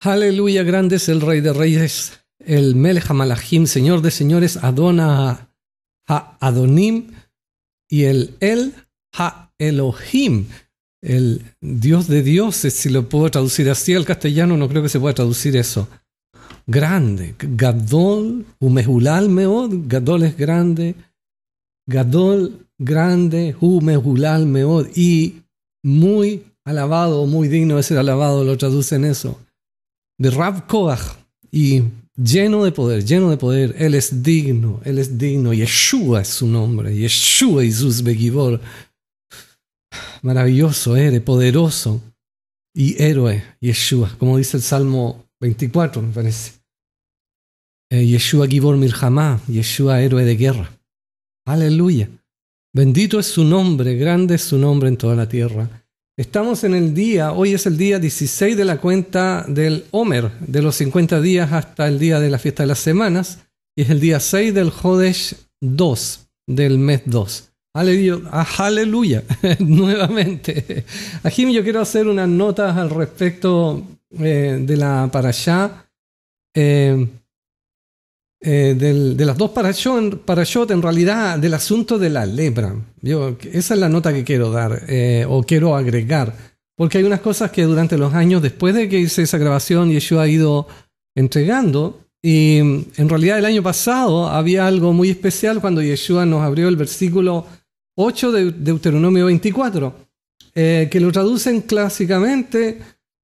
Aleluya, grande es el Rey de Reyes, el Melech Señor de Señores, Adona Adonim y el El Ha Elohim, el Dios de dioses, si lo puedo traducir así al castellano, no creo que se pueda traducir eso. Grande, Gadol, Umehulal Meod, Gadol es grande, Gadol, grande, Umehulal Meod, y muy alabado, muy digno de ser alabado, lo traducen eso de Rab Koach y lleno de poder, lleno de poder. Él es digno, Él es digno. Yeshua es su nombre. Yeshua Jesús Begibor. Maravilloso, eres poderoso y héroe. Yeshua, como dice el Salmo 24, me parece. Eh, Yeshua Gibor Milhamá, Yeshua héroe de guerra. Aleluya. Bendito es su nombre, grande es su nombre en toda la tierra. Estamos en el día, hoy es el día 16 de la cuenta del Homer, de los 50 días hasta el día de la fiesta de las semanas, y es el día 6 del Jodesh 2, del mes 2. Aleluya, ah, nuevamente. Aquí yo quiero hacer unas notas al respecto eh, de la para allá. Eh, eh, de las dos parashot, en realidad del asunto de la lepra. Yo, esa es la nota que quiero dar eh, o quiero agregar, porque hay unas cosas que durante los años después de que hice esa grabación Yeshua ha ido entregando y en realidad el año pasado había algo muy especial cuando Yeshua nos abrió el versículo 8 de Deuteronomio 24, eh, que lo traducen clásicamente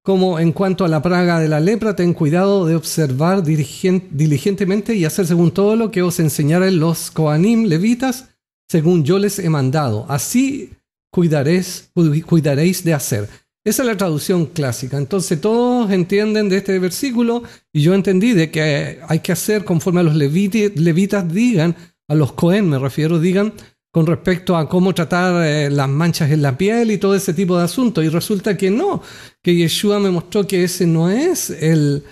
como en cuanto a la praga de la lepra, ten cuidado de observar diligentemente y hacer según todo lo que os enseñaren los Koanim levitas, según yo les he mandado. Así cuidaréis, cuidaréis de hacer. Esa es la traducción clásica. Entonces todos entienden de este versículo y yo entendí de que hay que hacer conforme a los levitas digan, a los Cohen me refiero, digan, con respecto a cómo tratar eh, las manchas en la piel y todo ese tipo de asuntos. Y resulta que no, que Yeshua me mostró que ese no es el,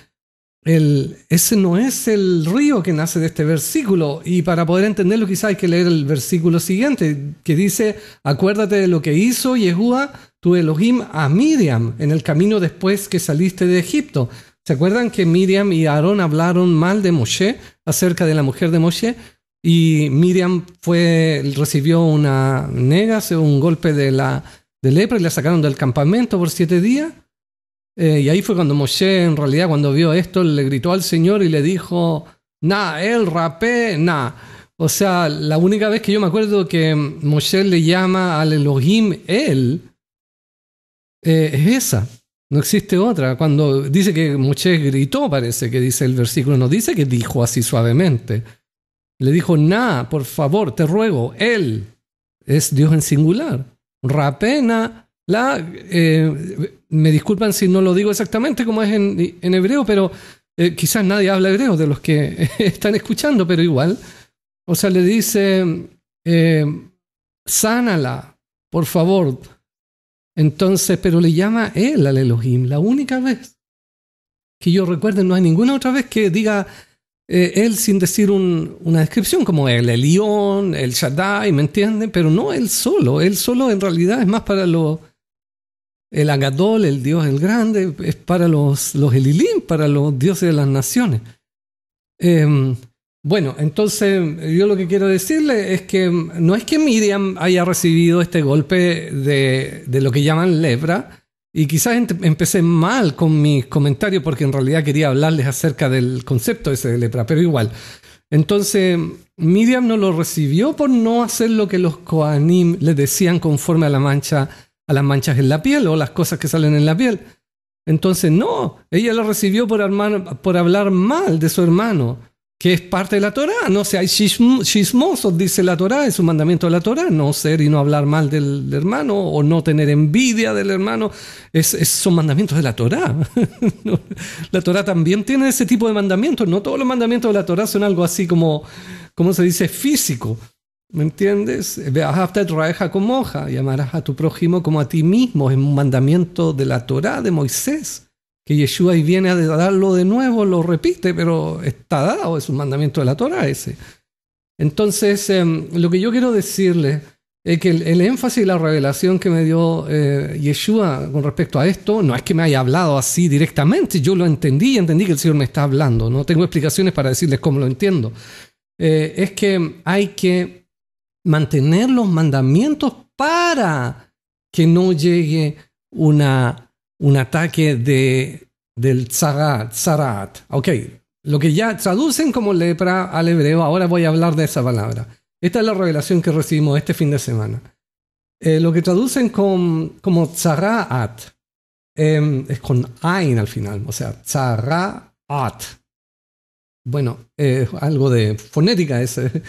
ese no es el río que nace de este versículo. Y para poder entenderlo quizás hay que leer el versículo siguiente, que dice, acuérdate de lo que hizo Yeshua, tu Elohim, a Miriam en el camino después que saliste de Egipto. ¿Se acuerdan que Miriam y Aarón hablaron mal de Moshe acerca de la mujer de Moshe? Y Miriam fue, recibió una nega, un golpe de, la, de lepra y la sacaron del campamento por siete días. Eh, y ahí fue cuando Moshe, en realidad, cuando vio esto, le gritó al Señor y le dijo, nah, él rapé, nah. O sea, la única vez que yo me acuerdo que Moshe le llama al Elohim él, eh, es esa. No existe otra. Cuando dice que Moshe gritó, parece que dice el versículo, no dice que dijo así suavemente. Le dijo, Nah, por favor, te ruego, Él es Dios en singular. Rapena, la, eh, me disculpan si no lo digo exactamente como es en, en hebreo, pero eh, quizás nadie habla hebreo de los que están escuchando, pero igual. O sea, le dice, eh, sánala, por favor. Entonces, pero le llama él al Elohim, la única vez que yo recuerde, no hay ninguna otra vez que diga eh, él sin decir una descripción como el Elión, el Shaddai, ¿me entienden? Pero no él solo, él solo en realidad es más para los, el Agadol, el Dios el Grande, es para los, los Elilim, para los dioses de las naciones. Em, bueno, entonces yo lo que quiero decirle es que no es que Miriam haya recibido este golpe de, de lo que llaman lepra, y quizás empecé mal con mis comentarios porque en realidad quería hablarles acerca del concepto ese de lepra, pero igual. Entonces, Miriam no lo recibió por no hacer lo que los Koanim le decían conforme a la mancha, a las manchas en la piel o las cosas que salen en la piel. Entonces, no, ella lo recibió por, por hablar mal de su hermano que es parte de la Torah. No hay chismosos, dice la Torah, es un mandamiento de la Torah, no ser y no hablar mal del hermano o no tener envidia del hermano, es, son mandamientos de la Torah. la Torah también tiene ese tipo de mandamientos, no todos los mandamientos de la Torah son algo así como, como se dice, físico. ¿Me entiendes? como hoja y a tu prójimo como a ti mismo. Es un mandamiento de la Torah de Moisés que Yeshua y viene a darlo de nuevo, lo repite, pero está dado, es un mandamiento de la Torah ese. Entonces, em, lo que yo quiero decirle es que el, énfasis y la revelación que me dio eh, Yeshua con respecto a esto, no es que me haya hablado así directamente, yo lo entendí y entendí que el Señor me está hablando, no tengo explicaciones para decirles cómo lo entiendo. Eh, es que hay que mantener los mandamientos para que no llegue una, un ataque de, del zarat, zarat. Ok, lo que ya traducen como lepra al hebreo, ahora voy a hablar de esa palabra. Esta es la revelación que recibimos este fin de semana. Eh, lo que traducen como tzaraat em, es con ain al final, o sea, tzaraat. Bueno, algo de fonética ese.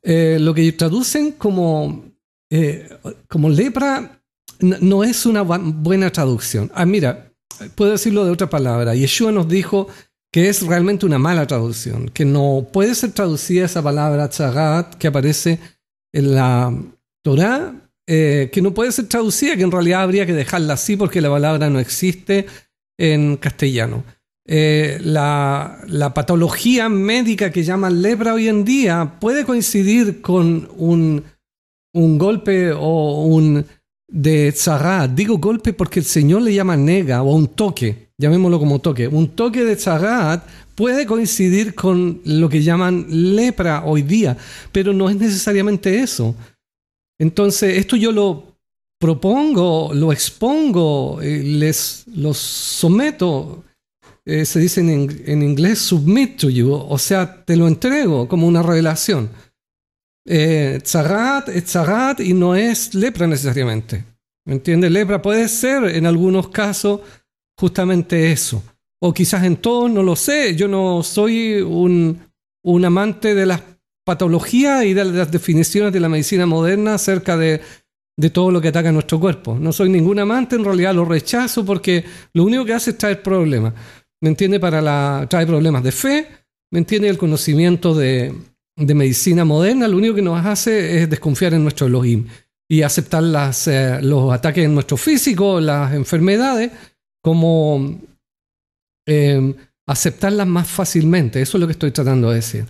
Eh, lo que traducen como, eh, como lepra no es una buena traducción. Ah, mira, puedo decirlo de otra palabra. Yeshua nos dijo que es realmente una mala traducción, que no puede ser traducida esa palabra tzagat que aparece en la Torah, eh, que no puede ser traducida, que en realidad habría que dejarla así porque la palabra no existe en castellano. Eh, la, la, patología médica que llaman lepra hoy en día puede coincidir con un, un golpe o un de tzagat. Digo golpe porque el Señor le llama nega o un toque llamémoslo como toque, un toque de Zagat puede coincidir con lo que llaman lepra hoy día, pero no es necesariamente eso. Entonces, esto yo lo propongo, lo expongo, eh, les lo someto, eh, se dice en, en, inglés submit to you, o sea, te lo entrego como una revelación. Eh, es tzagat y no es lepra necesariamente. ¿Me entiendes? Lepra puede ser en algunos casos justamente eso. O quizás en todos, no lo sé. Yo no soy un, un amante de las patologías y de las definiciones de la medicina moderna acerca de, de todo lo que ataca nuestro cuerpo. No soy ningún amante, en realidad lo rechazo porque lo único que hace es traer problemas. ¿Me entiende? Para la, trae problemas de fe, ¿me entiende? El conocimiento de, de medicina moderna lo único que nos hace es desconfiar en nuestro Elohim y aceptar las, eh, los ataques en nuestro físico, las enfermedades, como em, aceptarlas más fácilmente. Eso es lo que estoy tratando de decir.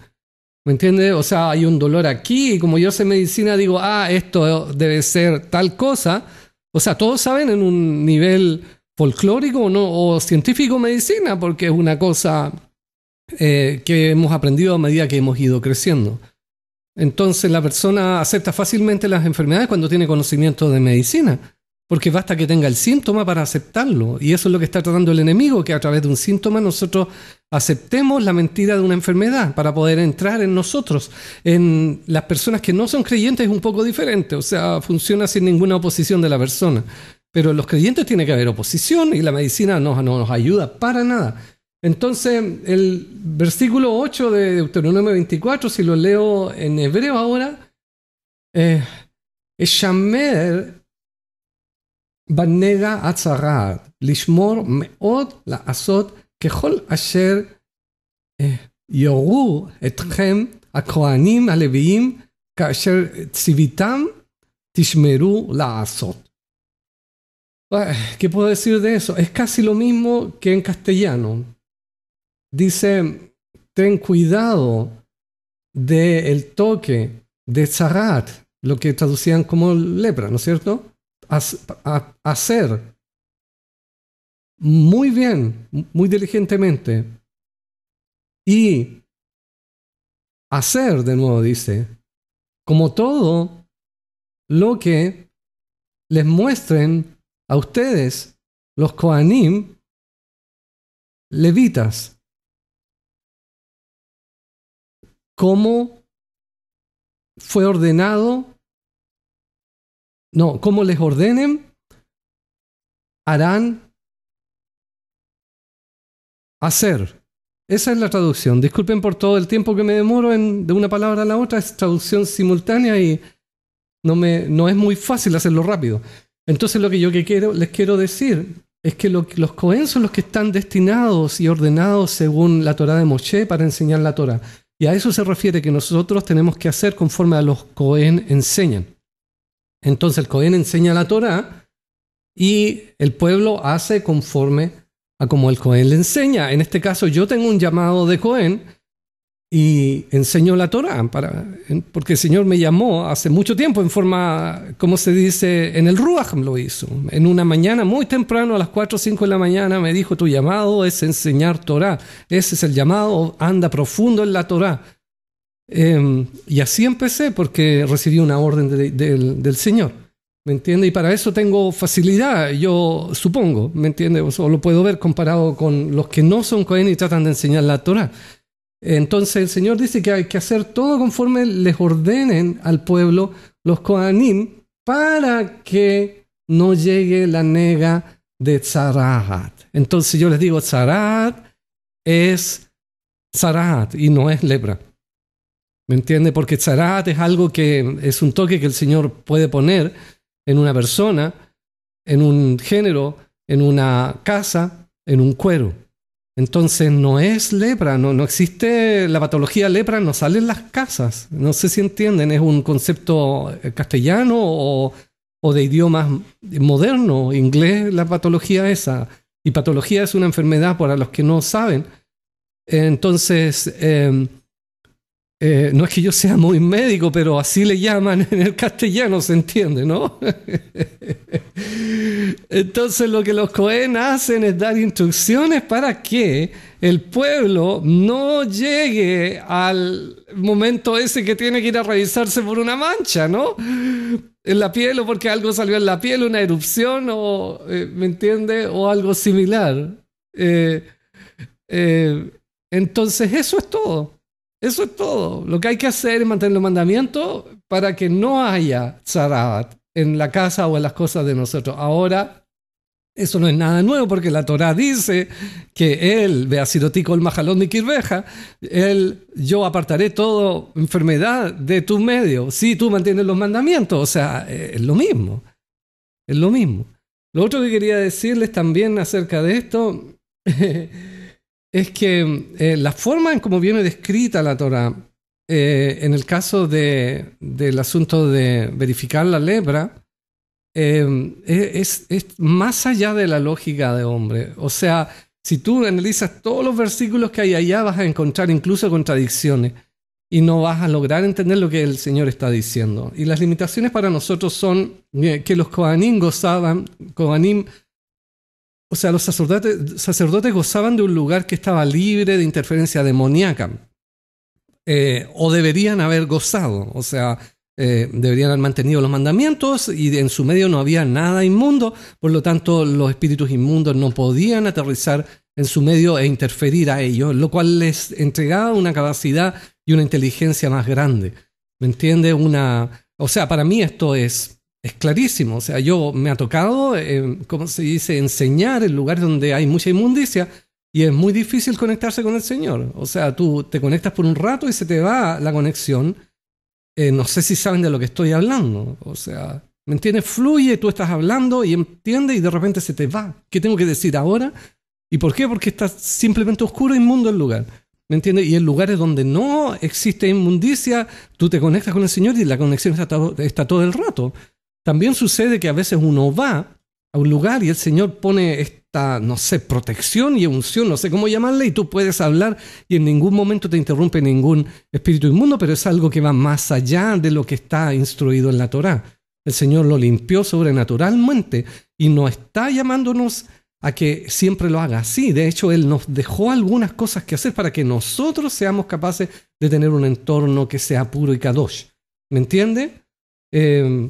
¿Me entiendes? O sea, hay un dolor aquí y como yo sé medicina digo, ah, esto debe ser tal cosa. O sea, todos saben en un nivel folclórico no, o científico medicina porque es una cosa eh, que hemos aprendido a medida que hemos ido creciendo. Entonces la persona acepta fácilmente las enfermedades cuando tiene conocimiento de medicina. Porque basta que tenga el síntoma para aceptarlo. Y eso es lo que está tratando el enemigo, que a través de un síntoma nosotros aceptemos la mentira de una enfermedad para poder entrar en nosotros. En las personas que no son creyentes es un poco diferente, o sea, funciona sin ninguna oposición de la persona. Pero en los creyentes tiene que haber oposición y la medicina no, nos ayuda para nada. Entonces, el versículo 8 de Deuteronomio 24, si lo leo en hebreo ahora, eh, Eshamer Banega Atzarad, Lishmor Meot la Azot, Kehol Asher eh, Yoru Etchem, Akoanim Aleviim, Kasher Tzivitam, Tishmeru la Azot. Ah, ¿Qué puedo decir de eso? Es casi lo mismo que en castellano. Dice, ten cuidado del toque de zarat, lo que traducían como lepra, ¿no es cierto? hacer muy bien, muy diligentemente y hacer, de nuevo dice, como todo lo que les muestren a ustedes, los Koanim, levitas, como fue ordenado no, como les ordenen, harán hacer. Esa es la traducción. Disculpen por todo el tiempo que me demoro en, de una palabra a la otra, es traducción simultánea y no, me, no es muy fácil hacerlo rápido. Entonces lo que yo que quiero, les quiero decir es que los Cohen son los que están destinados y ordenados según la Torah de Moshe para enseñar la Torah. Y a eso se refiere que nosotros tenemos que hacer conforme a los Cohen enseñan. Entonces el Cohen enseña la Torah y el pueblo hace conforme a como el Cohen le enseña. En este caso yo tengo un llamado de Cohen y enseño la Torah, para, porque el Señor me llamó hace mucho tiempo en forma, como se dice, en el Ruach lo hizo. En una mañana muy temprano, a las 4 o 5 de la mañana, me dijo, tu llamado es enseñar Torah. Ese es el llamado, anda profundo en la Torah. Em, y así empecé porque recibí una orden del Señor. ¿Me entiende? Y para eso tengo facilidad, yo supongo, ¿me entiende? O lo puedo ver comparado con los que no son Cohen y tratan de enseñar la Torah. Entonces el Señor dice que hay que hacer todo conforme les ordenen al pueblo los Kohanim para que no llegue la nega de Tzarahat. Entonces yo les digo, Tzarahat es Tzarahat y no es lepra. ¿Me entiende? Porque Tzarahat es algo que es un toque que el Señor puede poner en una persona, en un género, en una casa, en un cuero. Entonces no es lepra, no, no existe la patología lepra, no sale en las casas. No sé si entienden, es un concepto eh, castellano o, o de idiomas moderno, inglés, la patología esa. Y patología es una enfermedad para los que no saben. Entonces, em, eh, no es que yo sea muy médico, pero así le llaman en el castellano, se entiende, ¿no? Entonces lo que los Cohen hacen es dar instrucciones para que el pueblo no llegue al momento ese que tiene que ir a revisarse por una mancha, ¿no? En la piel o porque algo salió en la piel, una erupción o, eh, ¿me entiende? O algo similar. Eh, entonces eso es todo. Eso es todo. Lo que hay que hacer es mantener los mandamientos para que no haya zarabat en la casa o en las cosas de nosotros. Ahora, eso no es nada nuevo porque la Torah dice que él, Beasirotico el majalón de Kirbeja, él, yo apartaré toda enfermedad de tu medio si tú mantienes los mandamientos. O sea, es lo mismo. Es lo mismo. Lo otro que quería decirles también acerca de esto es que eh, la forma en cómo viene descrita la Torah, eh, en el caso de, del asunto de verificar la lebra, eh, es, es, más allá de la lógica de hombre. O sea, si tú analizas todos los versículos que hay allá, vas a encontrar incluso contradicciones y no vas a lograr entender lo que el Señor está diciendo. Y las limitaciones para nosotros son que los Kohanim gozaban, Kohanim o sea, los sacerdotes, gozaban de un lugar que estaba libre de interferencia demoníaca. Eh, o deberían haber gozado. O sea, eh, deberían haber mantenido los mandamientos y en su medio no había nada inmundo. Por lo tanto, los espíritus inmundos no podían aterrizar en su medio e interferir a ellos, lo cual les entregaba una capacidad y una inteligencia más grande. ¿Me entiende? Una, o sea, para mí esto es es clarísimo. O sea, yo me ha tocado, eh, ¿cómo se dice?, enseñar en lugares donde hay mucha inmundicia y es muy difícil conectarse con el Señor. O sea, tú te conectas por un rato y se te va la conexión. Eh, no sé si saben de lo que estoy hablando. O sea, ¿me entiendes? Fluye, tú estás hablando y entiendes y de repente se te va. ¿Qué tengo que decir ahora? ¿Y por qué? Porque está simplemente oscuro e inmundo el lugar. ¿Me entiendes? Y en lugares donde no existe inmundicia, tú te conectas con el Señor y la conexión está está todo el rato. También sucede que a veces uno va a un lugar y el Señor pone esta, no sé, protección y unción, no sé cómo llamarle, y tú puedes hablar y en ningún momento te interrumpe ningún espíritu inmundo, pero es algo que va más allá de lo que está instruido en la Torá. El Señor lo limpió sobrenaturalmente y no está llamándonos a que siempre lo haga así. De hecho, Él nos dejó algunas cosas que hacer para que nosotros seamos capaces de tener un entorno que sea puro y kadosh. ¿Me entiende? Eh,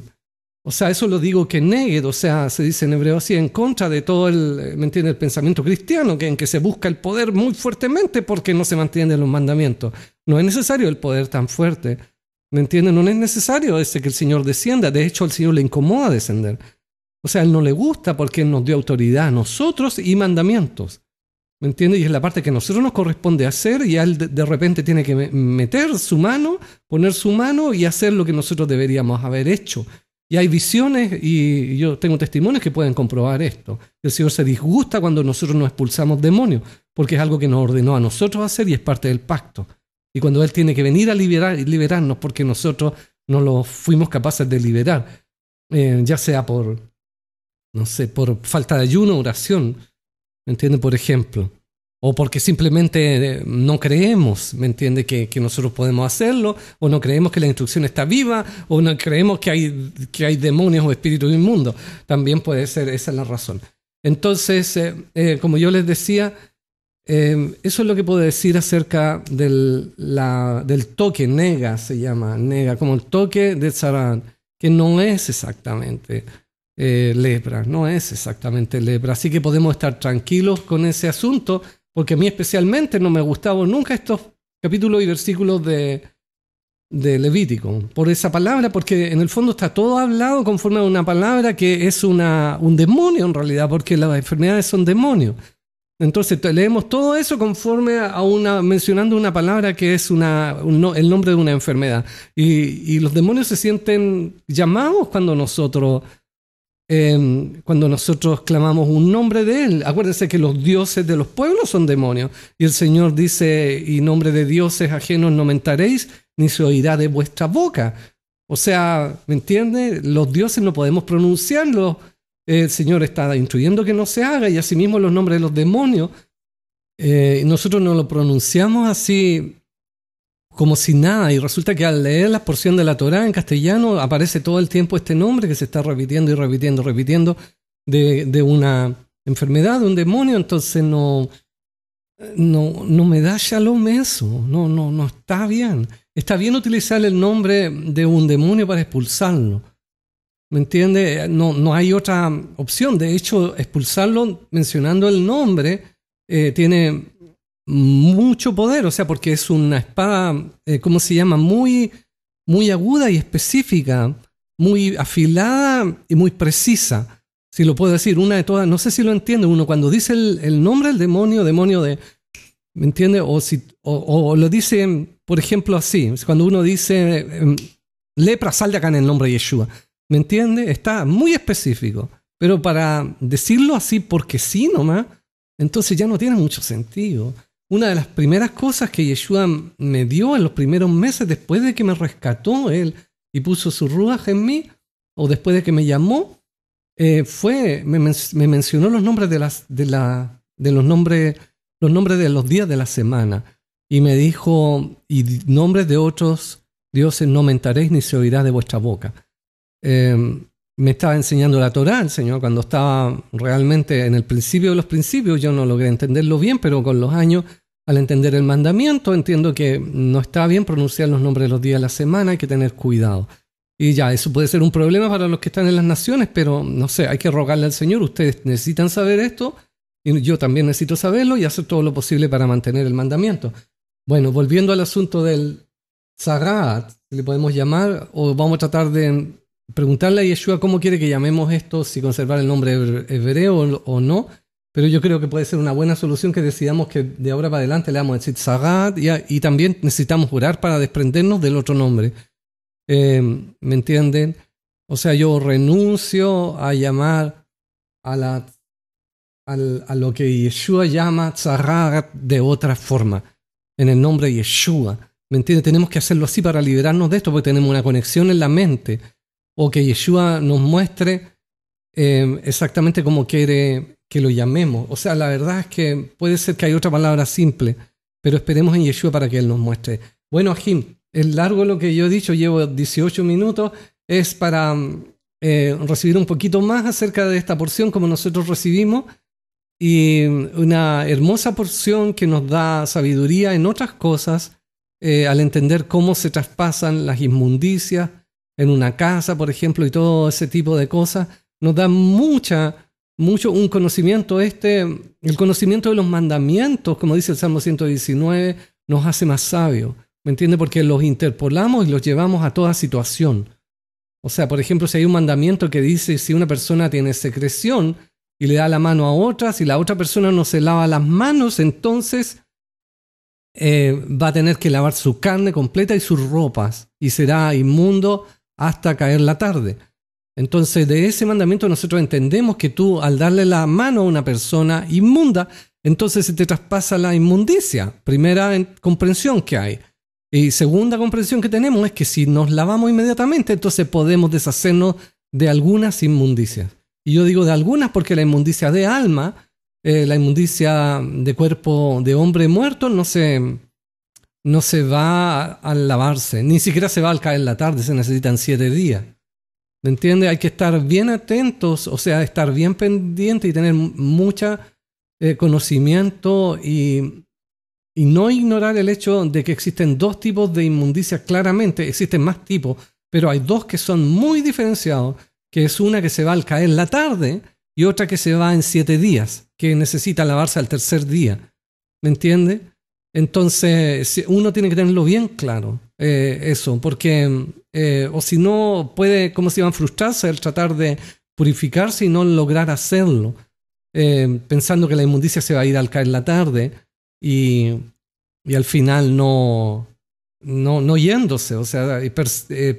o sea, eso lo digo que neged, o sea, se dice en hebreo así, en contra de todo el, ¿me entiende? el pensamiento cristiano, que en que se busca el poder muy fuertemente porque no se mantienen los mandamientos. No es necesario el poder tan fuerte. ¿Me entienden? No es necesario ese que el Señor descienda. De hecho, al Señor le incomoda descender. O sea, Él no le gusta porque Él nos dio autoridad a nosotros y mandamientos. ¿Me entiende? Y es la parte que a nosotros nos corresponde hacer y Él de repente tiene que meter su mano, poner su mano y hacer lo que nosotros deberíamos haber hecho. Y hay visiones, y yo tengo testimonios que pueden comprobar esto. El Señor se disgusta cuando nosotros nos expulsamos demonios, porque es algo que nos ordenó a nosotros hacer y es parte del pacto. Y cuando Él tiene que venir a liberar, liberarnos porque nosotros no lo fuimos capaces de liberar, eh, ya sea por, no sé, por falta de ayuno, oración, ¿me entiende? Por ejemplo. O porque simplemente no creemos, ¿me entiende? Que, que, nosotros podemos hacerlo, o no creemos que la instrucción está viva, o no creemos que hay, que hay demonios o espíritus inmundos. También puede ser, esa es la razón. Entonces, eh, eh, como yo les decía, eh, eso es lo que puedo decir acerca del, la, del toque, nega se llama, nega, como el toque de Tzarán, que no es exactamente lepra, no es exactamente lepra. Así que podemos estar tranquilos con ese asunto porque a mí especialmente no me gustaban nunca estos capítulos y versículos de, de Levítico, por esa palabra, porque en el fondo está todo hablado conforme a una palabra que es una, un demonio en realidad, porque las enfermedades son demonios. Entonces leemos todo eso conforme a una, mencionando una palabra que es una, el nombre de una enfermedad. Y, y los demonios se sienten llamados cuando nosotros Em, cuando nosotros clamamos un nombre de Él. Acuérdense que los dioses de los pueblos son demonios. Y el Señor dice, y nombre de dioses ajenos no mentaréis, ni se oirá de vuestra boca. O sea, ¿me entiende? Los dioses no podemos pronunciarlos. El Señor está instruyendo que no se haga y asimismo los nombres de los demonios. Eh, nosotros no lo pronunciamos así como si nada. Y resulta que al leer la porción de la Torá en castellano aparece todo el tiempo este nombre que se está repitiendo y repitiendo, repitiendo de, de una enfermedad, de un demonio. Entonces no, no, no me da shalom eso. No, no, no está bien. Está bien utilizar el nombre de un demonio para expulsarlo. ¿Me entiende? No, no hay otra opción. De hecho, expulsarlo mencionando el nombre eh, tiene mucho poder, o sea, porque es una espada, eh, ¿cómo se llama? Muy, muy aguda y específica, muy afilada y muy precisa. Si lo puedo decir, una de todas, no sé si lo entiende uno, cuando dice el, nombre del demonio, demonio de, ¿me entiende? O, si, o, lo dice, por ejemplo, así, cuando uno dice, em, lepra, sal de acá en el nombre de Yeshua, ¿me entiende? Está muy específico, pero para decirlo así porque sí nomás, entonces ya no tiene mucho sentido. Una de las primeras cosas que Yeshua me dio en los primeros meses después de que me rescató él y puso su ruaj en mí, o después de que me llamó, eh, fue, me, mencionó los nombres de, las, de, los nombres, los nombres de los días de la semana. Y me dijo, y nombres de otros dioses no mentaréis ni se oirá de vuestra boca. Eh, me estaba enseñando la Torá Señor cuando estaba realmente en el principio de los principios. Yo no logré entenderlo bien, pero con los años, al entender el mandamiento, entiendo que no está bien pronunciar los nombres de los días de la semana, hay que tener cuidado. Y ya, eso puede ser un problema para los que están en las naciones, pero no sé, hay que rogarle al Señor, ustedes necesitan saber esto, y yo también necesito saberlo y hacer todo lo posible para mantener el mandamiento. Bueno, volviendo al asunto del Zagat, le podemos llamar, o vamos a tratar de preguntarle a Yeshua cómo quiere que llamemos esto, si conservar el nombre hebreo o no, pero yo creo que puede ser una buena solución que decidamos que de ahora para adelante le vamos a decir Zagat y, también necesitamos jurar para desprendernos del otro nombre. Eh, ¿Me entienden? O sea, yo renuncio a llamar a, la, a, lo que Yeshua llama Zagat de otra forma, en el nombre de Yeshua. ¿Me entienden? Tenemos que hacerlo así para liberarnos de esto, porque tenemos una conexión en la mente o que Yeshua nos muestre eh, exactamente cómo quiere que lo llamemos. O sea, la verdad es que puede ser que hay otra palabra simple, pero esperemos en Yeshua para que Él nos muestre. Bueno, Jim, es largo lo que yo he dicho, llevo 18 minutos, es para eh, recibir un poquito más acerca de esta porción como nosotros recibimos y una hermosa porción que nos da sabiduría en otras cosas eh, al entender cómo se traspasan las inmundicias, en una casa, por ejemplo, y todo ese tipo de cosas, nos da mucha, mucho un conocimiento este, el conocimiento de los mandamientos, como dice el Salmo 119, nos hace más sabios. ¿Me entiende? Porque los interpolamos y los llevamos a toda situación. O sea, por ejemplo, si hay un mandamiento que dice si una persona tiene secreción y le da la mano a otra, si la otra persona no se lava las manos, entonces eh, va a tener que lavar su carne completa y sus ropas y será inmundo hasta caer la tarde. Entonces, de ese mandamiento nosotros entendemos que tú al darle la mano a una persona inmunda, entonces se te traspasa la inmundicia. Primera comprensión que hay. Y segunda comprensión que tenemos es que si nos lavamos inmediatamente, entonces podemos deshacernos de algunas inmundicias. Y yo digo de algunas porque la inmundicia de alma eh, la inmundicia de cuerpo de hombre muerto no se, no se va al lavarse, ni siquiera se va al caer la tarde, se necesitan siete días. ¿Me entiende? Hay que estar bien atentos, o sea, estar bien pendiente y tener mucho eh, conocimiento y, y no ignorar el hecho de que existen dos tipos de inmundicia claramente, existen más tipos, pero hay dos que son muy diferenciados, que es una que se va al caer la tarde y otra que se va en siete días, que necesita lavarse al tercer día. ¿Me entiende? Entonces, uno tiene que tenerlo bien claro, eh, eso, porque, eh, o si no, puede, como se llama, frustrarse al tratar de purificarse y no lograr hacerlo, eh, pensando que la inmundicia se va a ir al caer la tarde y, y al final no, no, no yéndose, o sea,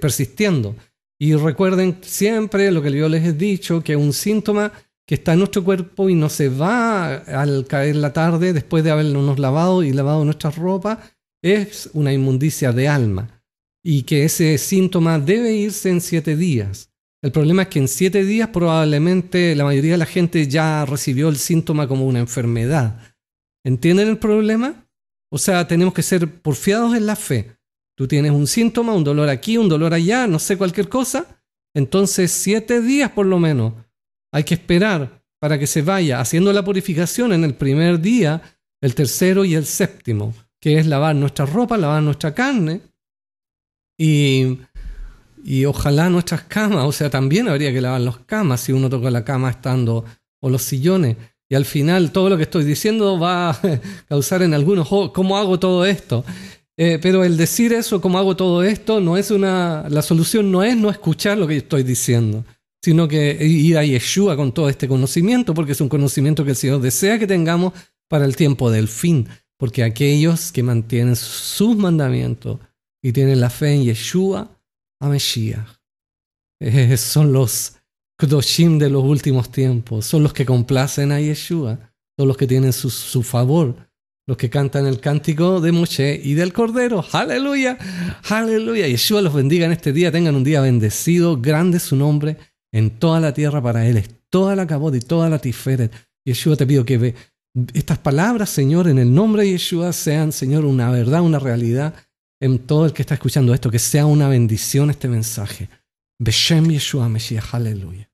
persistiendo. Y recuerden siempre lo que yo les he dicho, que un síntoma que está en nuestro cuerpo y no se va al caer la tarde después de habernos lavado y lavado nuestras ropas, es una inmundicia de alma y que ese síntoma debe irse en siete días. El problema es que en siete días probablemente la mayoría de la gente ya recibió el síntoma como una enfermedad. ¿Entienden el problema? O sea, tenemos que ser porfiados en la fe. Tú tienes un síntoma, un dolor aquí, un dolor allá, no sé, cualquier cosa. Entonces, siete días por lo menos hay que esperar para que se vaya haciendo la purificación en el primer día, el tercero y el séptimo, que es lavar nuestra ropa, lavar nuestra carne y, y ojalá nuestras camas, o sea, también habría que lavar las camas si uno toca la cama estando o los sillones. Y al final todo lo que estoy diciendo va a causar en algunos, ¿cómo hago todo esto? Eh, pero el decir eso, ¿cómo hago todo esto? No es una, la solución no es no escuchar lo que estoy diciendo sino que ir a Yeshua con todo este conocimiento, porque es un conocimiento que el Señor desea que tengamos para el tiempo del fin, porque aquellos que mantienen sus mandamientos y tienen la fe en Yeshua, a Mesías, eh, son los Kudoshim de los últimos tiempos, son los que complacen a Yeshua, son los que tienen su, su favor, los que cantan el cántico de Moshe y del Cordero. Aleluya, aleluya. Yeshua los bendiga en este día, tengan un día bendecido, grande su nombre en toda la tierra para Él, es toda la cabot y toda la tiferet. Yeshua, te pido que ve estas palabras, Señor, en el nombre de Yeshua sean, Señor, una verdad, una realidad en todo el que está escuchando esto, que sea una bendición este mensaje. Beshem Yeshua Mesías, aleluya.